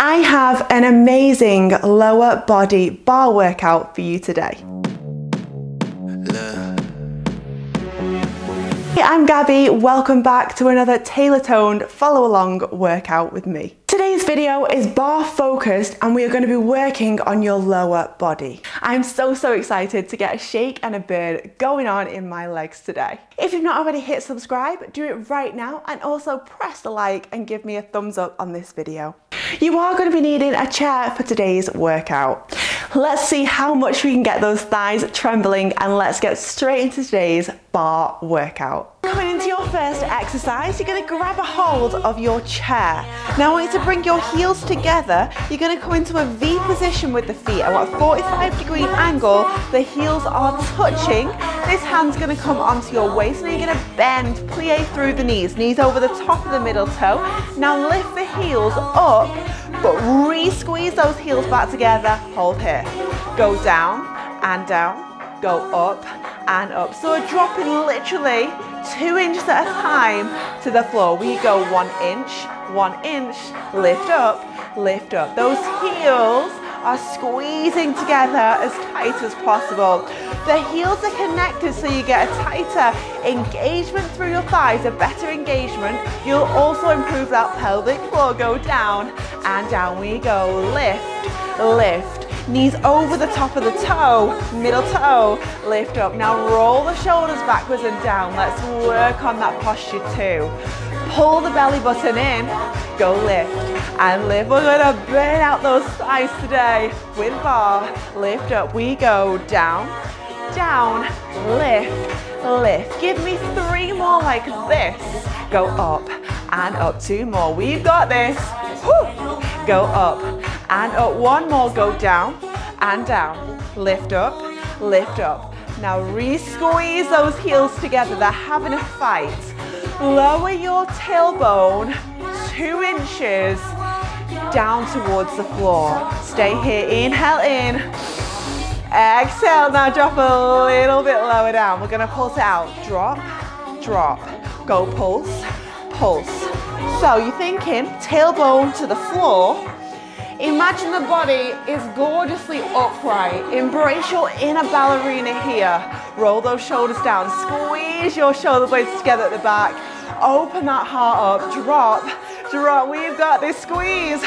I have an amazing lower body barre workout for you today. Hey, I'm Gabby, welcome back to another Taylor Toned follow along workout with me. Today's video is barre focused and we are going to be working on your lower body. I'm so, so excited to get a shake and a burn going on in my legs today. If you've not already hit subscribe, do it right now and also press the like and give me a thumbs up on this video. You are going to be needing a chair for today's workout. Let's see how much we can get those thighs trembling and let's get straight into today's barre workout. Coming into your first exercise, you're going to grab a hold of your chair. Now I want you to bring your heels together. You're going to come into a V position with the feet. I want a 45 degree angle. The heels are touching. This hand's to come onto your waist and you're to bend, plie through the knees. Knees over the top of the middle toe. Now lift the heels up, but re-squeeze those heels back together. Hold here. Go down and down. Go up and up. So we're dropping literally two inches at a time to the floor. We go one inch, one inch, lift up, lift up. Those heels are squeezing together as tight as possible. The heels are connected so you get a tighter engagement through your thighs, a better engagement. You'll also improve that pelvic floor. Go down and down we go. Lift, lift. Knees over the top of the toe, middle toe, lift up. Now roll the shoulders backwards and down. Let's work on that posture too. Pull the belly button in, go lift and lift. We're gonna burn out those thighs today with barre. Lift up, we go down, down, lift, lift. Give me three more like this. Go up and up, two more. We've got this. Whew. Go up and up. One more, go down and down. Lift up, lift up. Now re-squeeze those heels together. They're having a fight. Lower your tailbone two inches down towards the floor. Stay here, inhale in. Exhale, now drop a little bit lower down. We're gonna pulse out. Drop, drop. Go pulse, pulse. So you're thinking tailbone to the floor. Imagine the body is gorgeously upright. Embrace your inner ballerina here. Roll those shoulders down. Squeeze your shoulder blades together at the back. Open that heart up. Drop, drop. We've got this squeeze.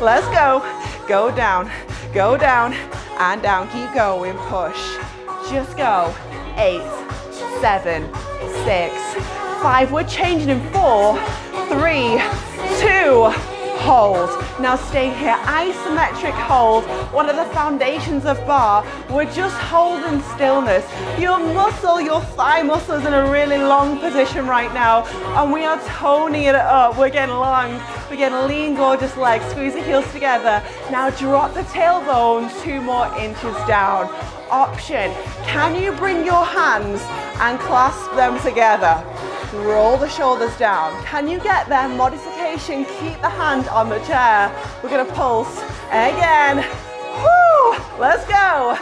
Let's go. Go down, go down and down. Keep going. Push. Just go. Eight, seven, six, five. We're changing in four, three, two, hold. Now stay here, isometric hold, one of the foundations of barre. We're just holding stillness. Your muscle, your thigh muscle is in a really long position right now, and we are toning it up. We're getting long, we're getting lean, gorgeous legs. Squeeze the heels together. Now drop the tailbone two more inches down. Option, can you bring your hands and clasp them together? Roll the shoulders down. Can you get there? Modification, keep the hand on the chair. We're gonna pulse again. Woo! Let's go.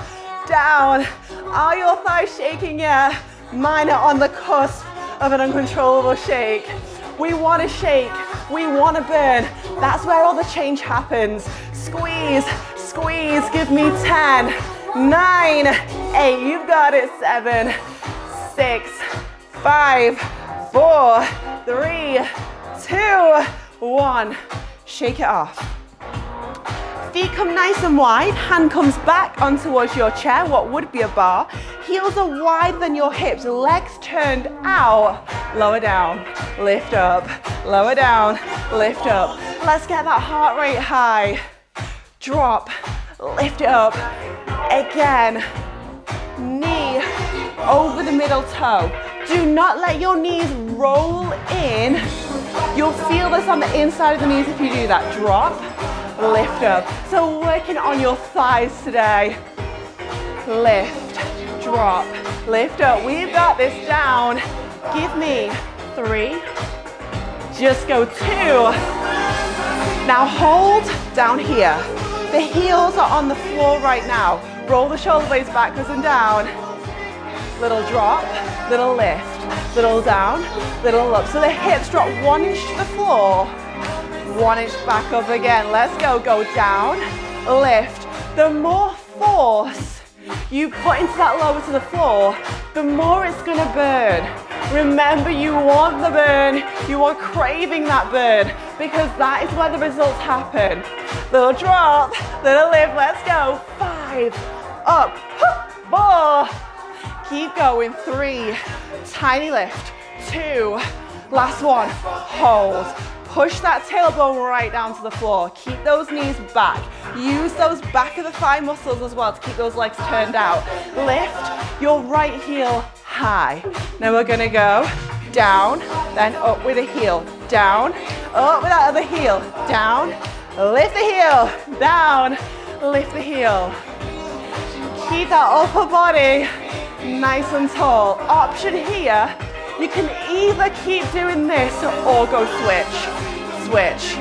Down. Are your thighs shaking yet? Mine are on the cusp of an uncontrollable shake. We wanna shake, we wanna burn. That's where all the change happens. Squeeze, squeeze, give me 10, nine, eight, you've got it, seven, six, five, four, three, two, one. Shake it off. Feet come nice and wide, hand comes back on towards your chair, what would be a barre. Heels are wider than your hips, legs turned out. Lower down, lift up, lower down, lift up. Let's get that heart rate high. Drop, lift it up. Again, knee over the middle toe. Do not let your knees roll in. You'll feel this on the inside of the knees if you do that. Drop, lift up. So working on your thighs today. Lift, drop, lift up. We've got this down. Give me three. Just go two. Now hold down here. The heels are on the floor right now. Roll the shoulder blades backwards and down. Little drop, little lift, little down, little up. So the hips drop one inch to the floor, One inch back up again. Let's go. Go down, lift. The more force you put into that lower to the floor, the more it's gonna burn. Remember, you want the burn. You are craving that burn because that is where the results happen. Little drop, little lift. Let's go. Five, up, four. Keep going. Three, tiny lift. Two, last one. Hold. Push that tailbone right down to the floor. Keep those knees back. Use those back of the thigh muscles as well to keep those legs turned out. Lift your right heel high. Now we're gonna go down, then up with a heel. Down, up with that other heel. Down, lift the heel. Down, lift the heel. Keep that upper body nice and tall. Option here, you can either keep doing this or go switch switch,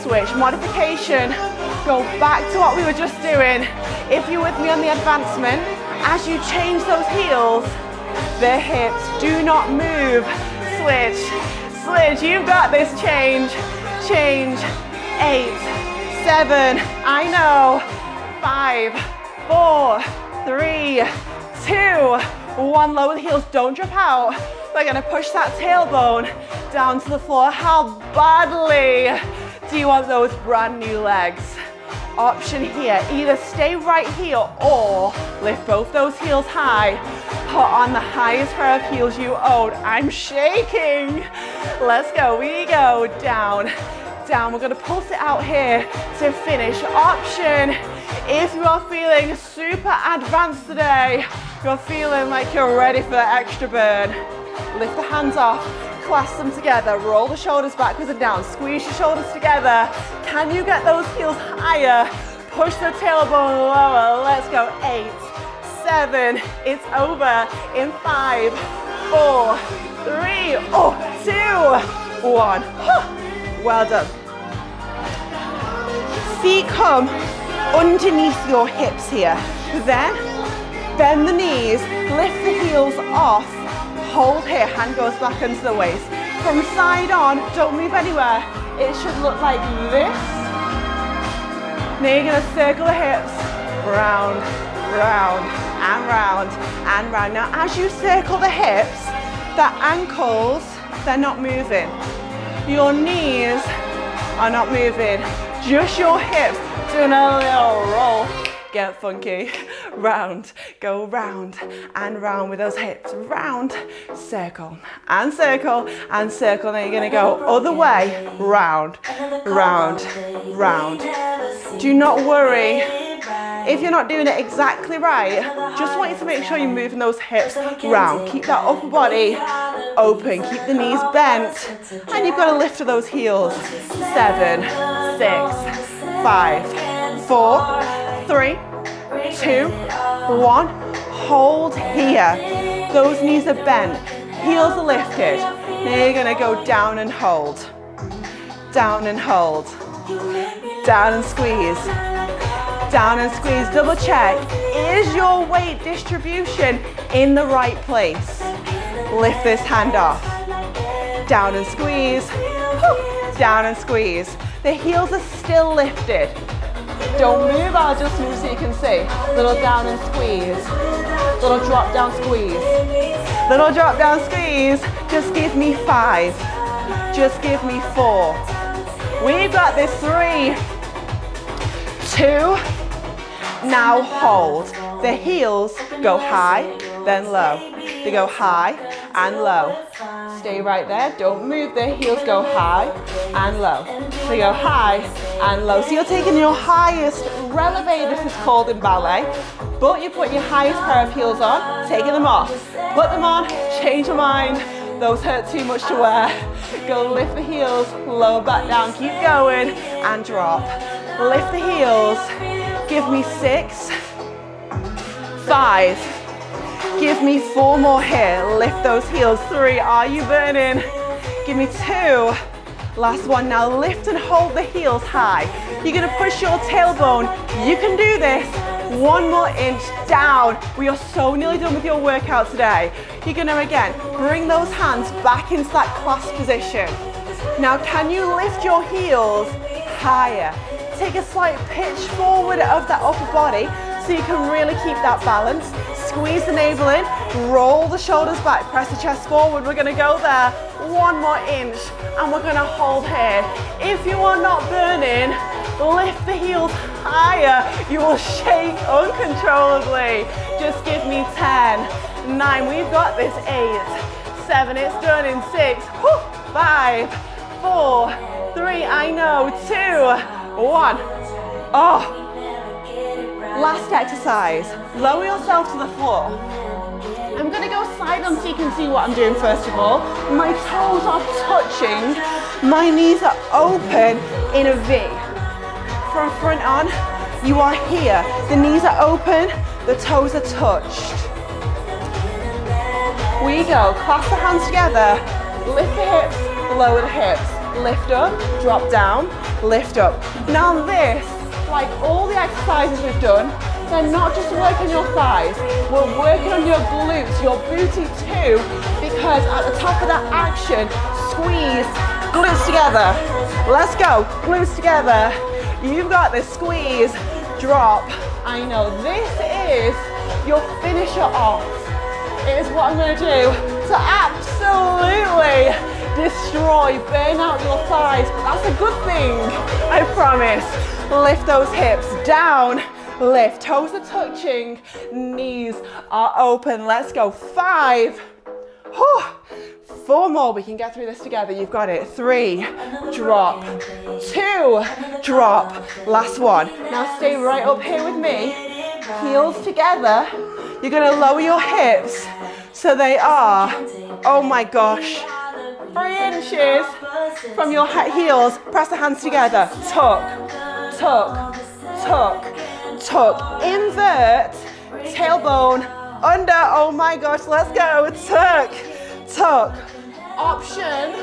switch. Modification, go back to what we were just doing. If you're with me on the advancement, as you change those heels, the hips do not move. Switch, switch, you've got this, change, change. Eight, seven, I know. Five, four, three, two, one. Lower the heels, don't drop out. We're gonna push that tailbone down to the floor. How badly do you want those brand new legs? Option here, either stay right here or lift both those heels high. Put on the highest pair of heels you own. I'm shaking. Let's go, we go down, down. We're gonna pulse it out here to finish. Option, if you are feeling super advanced today, you're feeling like you're ready for the extra burn, lift the hands off, clasp them together, roll the shoulders backwards and down, squeeze your shoulders together. Can you get those heels higher? Push the tailbone lower. Let's go. Eight, seven, it's over in five, four, three, oh, two, one. Well done. Feet come underneath your hips here. Then bend the knees, lift the heels off hold here, hand goes back into the waist. From side on, don't move anywhere. It should look like this. Now you're gonna circle the hips, round, round, and round, and round. Now as you circle the hips, the ankles, they're not moving. Your knees are not moving. Just your hips doing a little roll get funky. Round, go round and round with those hips. Round, circle and circle and circle. Now you're gonna go other way, round, round, round. Do not worry if you're not doing it exactly right, just want you to make sure you're moving those hips round. Keep that upper body open, keep the knees bent, and you've got to lift those heels. Seven, six, five, four, three, two, one. Hold here. Those knees are bent. Heels are lifted. Now you're to go down and hold. Down and hold. Down and squeeze. Down and squeeze. Double check. Is your weight distribution in the right place? Lift this hand off. Down and squeeze. Down and squeeze. The heels are still lifted. Don't move, I'll just move so you can see. Little down and squeeze. Little drop down squeeze. Little drop down squeeze. Just give me five. Just give me four. We've got this three, two, now hold. The heels go high, then low. They go high and low. Stay right there, don't move. The heels go high and low. They go high and low. So you're taking your highest releve, this is called in ballet, but you put your highest pair of heels on, taking them off. Put them on, change your mind. Those hurt too much to wear. Go lift the heels, lower back down, keep going, and drop. Lift the heels. Give me six, five, give me four more here. Lift those heels. Three, are you burning? Give me two, Last one, now lift and hold the heels high. You're gonna push your tailbone. You can do this. One more inch down. We are so nearly done with your workout today. You're gonna again, bring those hands back into that clasp position. Now can you lift your heels higher? Take a slight pitch forward of that upper body so you can really keep that balance. Squeeze the navel in, roll the shoulders back, press the chest forward. We're gonna go there, one more inch, and we're gonna hold here. If you are not burning, lift the heels higher. You will shake uncontrollably. Just give me 10, nine, we've got this, eight, seven, it's done in six, five, four, three, I know, two, one. Oh, Last exercise, lower yourself to the floor. I'm gonna go side on so you can see what I'm doing first of all. My toes are touching, my knees are open in a V. From front on, you are here. The knees are open, the toes are touched. We go, clasp the hands together, lift the hips, lower the hips. Lift up, drop down, lift up. Now this like all the exercises we've done, they're not just working your thighs, we're working on your glutes, your booty too, because at the top of that action, squeeze, glutes together. Let's go, glutes together. You've got this, squeeze, drop. I know, this is your finisher off. It is what I'm gonna do to absolutely destroy, burn out your thighs, but that's a good thing, I promise. Lift those hips down, lift, toes are touching, knees are open. Let's go, five, whew. four more, we can get through this together. You've got it, three, drop, two, drop, last one. Now stay right up here with me, heels together. You're gonna lower your hips so they are, oh my gosh, three inches from your heels. Press the hands together, tuck, tuck, tuck, tuck. Invert, tailbone, under, oh my gosh, let's go. Tuck, tuck. Option,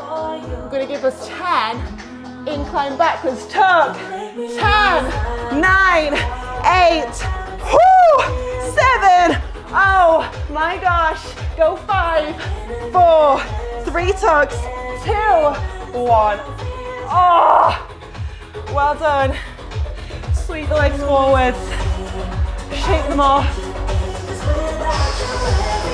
I'm gonna give us 10. Incline backwards, tuck, 10, 9, 8, whoo, 7, oh my gosh. Go five, four, three tucks, two, one. Oh, well done. Sweep the legs forwards. Shake them off.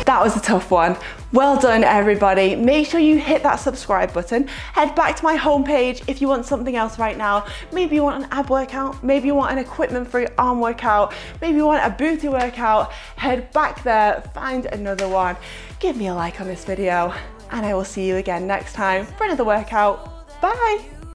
That was a tough one. Well done everybody. Make sure you hit that subscribe button. Head back to my homepage if you want something else right now. Maybe you want an ab workout, maybe you want an equipment free arm workout, maybe you want a booty workout. Head back there, find another one. Give me a like on this video and I will see you again next time for another workout. Bye.